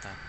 time.